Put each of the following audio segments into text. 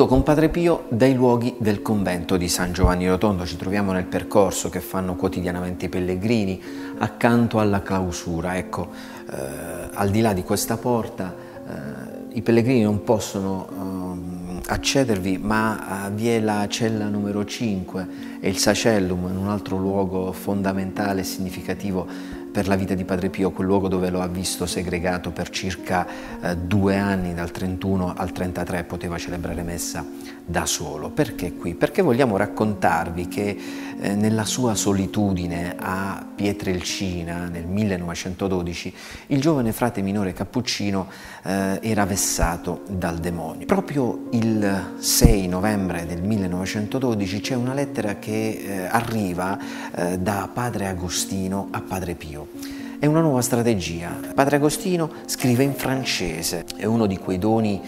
Saluto con Padre Pio dai luoghi del convento di San Giovanni Rotondo. Ci troviamo nel percorso che fanno quotidianamente i pellegrini accanto alla clausura. Ecco, eh, al di là di questa porta eh, i pellegrini non possono eh, accedervi, ma eh, vi è la cella numero 5 e il sacellum, in un altro luogo fondamentale e significativo per la vita di Padre Pio, quel luogo dove lo ha visto segregato per circa eh, due anni, dal 31 al 33, poteva celebrare messa da solo. Perché qui? Perché vogliamo raccontarvi che eh, nella sua solitudine a Pietrelcina nel 1912 il giovane frate minore cappuccino eh, era vessato dal demonio. Proprio il 6 novembre del 1912 c'è una lettera che eh, arriva eh, da padre Agostino a padre Pio. È una nuova strategia. Padre Agostino scrive in francese, è uno di quei doni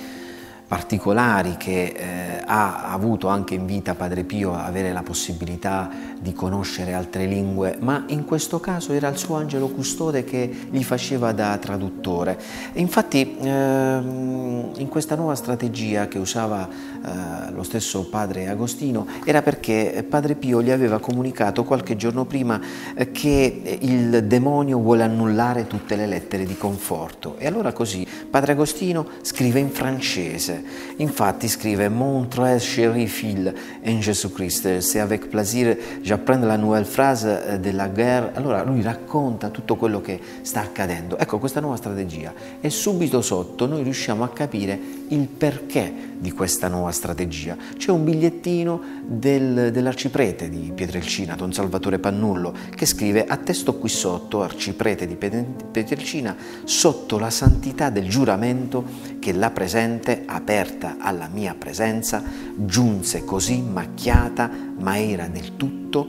particolari che eh, ha avuto anche in vita Padre Pio avere la possibilità di conoscere altre lingue, ma in questo caso era il suo angelo custode che gli faceva da traduttore. Infatti eh, in questa nuova strategia che usava eh, lo stesso padre Agostino era perché Padre Pio gli aveva comunicato qualche giorno prima eh, che il demonio vuole annullare tutte le lettere di conforto e allora così Padre Agostino scrive in francese Infatti scrive Mon très chéri fils en Jésus-Christ, c'est avec plaisir j'apprends la nouvelle phrase de la guerre. Allora lui racconta tutto quello che sta accadendo. Ecco questa nuova strategia e subito sotto noi riusciamo a capire il perché di questa nuova strategia. C'è un bigliettino del, dell'arciprete di Pietrelcina, Don Salvatore Pannullo, che scrive attesto qui sotto, arciprete di Pietrelcina, sotto la santità del giuramento che la presente, aperta alla mia presenza, giunse così macchiata, ma era del tutto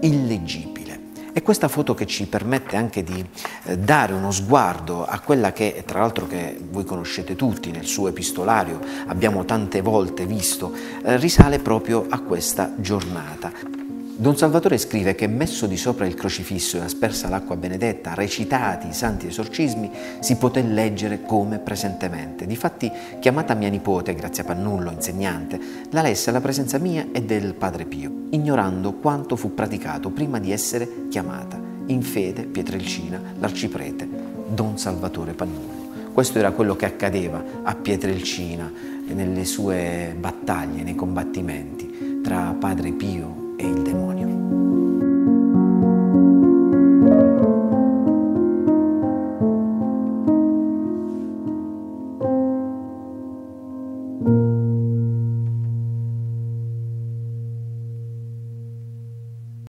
illegibile. È questa foto che ci permette anche di eh, dare uno sguardo a quella che, tra l'altro che voi conoscete tutti nel suo epistolario, abbiamo tante volte visto, eh, risale proprio a questa giornata. Don Salvatore scrive che messo di sopra il crocifisso e aspersa l'acqua benedetta, recitati i santi esorcismi, si poté leggere come presentemente. Difatti, chiamata mia nipote, Grazia Pannullo, insegnante, la lesse alla presenza mia e del Padre Pio, ignorando quanto fu praticato prima di essere chiamata. In fede, Pietrelcina, l'arciprete, Don Salvatore Pannullo. Questo era quello che accadeva a Pietrelcina nelle sue battaglie, nei combattimenti tra Padre Pio e il demonio.